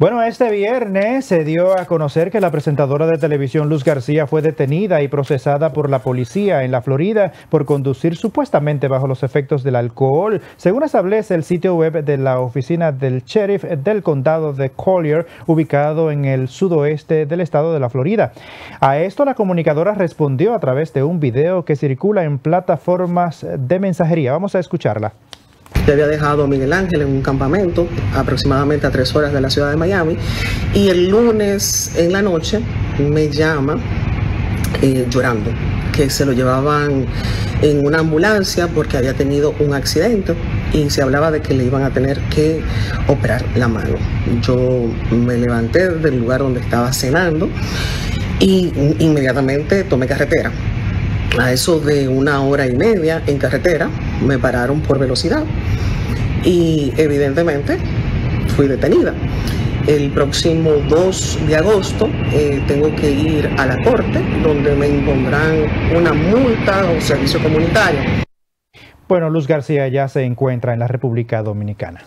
Bueno, este viernes se dio a conocer que la presentadora de televisión Luz García fue detenida y procesada por la policía en la Florida por conducir supuestamente bajo los efectos del alcohol, según establece el sitio web de la oficina del sheriff del condado de Collier, ubicado en el sudoeste del estado de la Florida. A esto la comunicadora respondió a través de un video que circula en plataformas de mensajería. Vamos a escucharla. Yo había dejado a Miguel Ángel en un campamento aproximadamente a tres horas de la ciudad de Miami y el lunes en la noche me llama eh, llorando que se lo llevaban en una ambulancia porque había tenido un accidente y se hablaba de que le iban a tener que operar la mano. Yo me levanté del lugar donde estaba cenando y inmediatamente tomé carretera a eso de una hora y media en carretera, me pararon por velocidad y evidentemente fui detenida. El próximo 2 de agosto eh, tengo que ir a la corte donde me impondrán una multa o servicio comunitario. Bueno, Luz García ya se encuentra en la República Dominicana.